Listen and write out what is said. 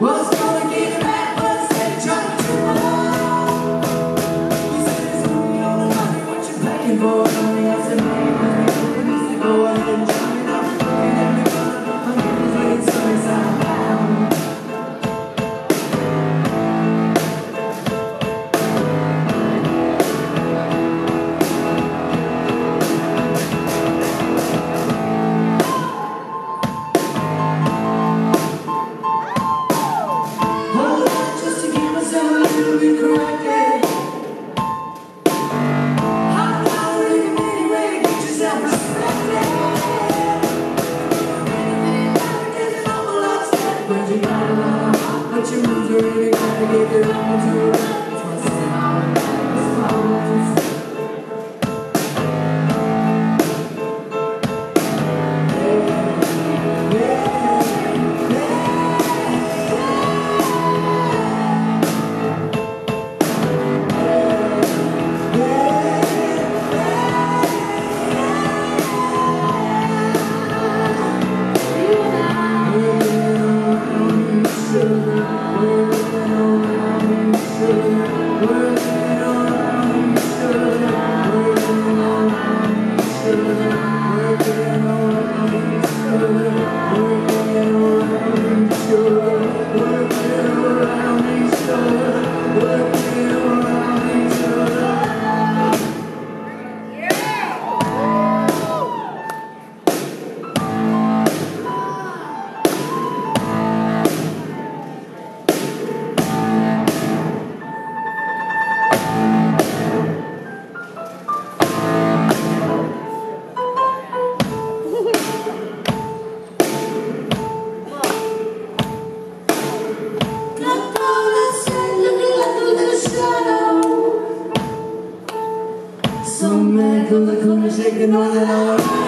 What. Some man could look on the shaking on and all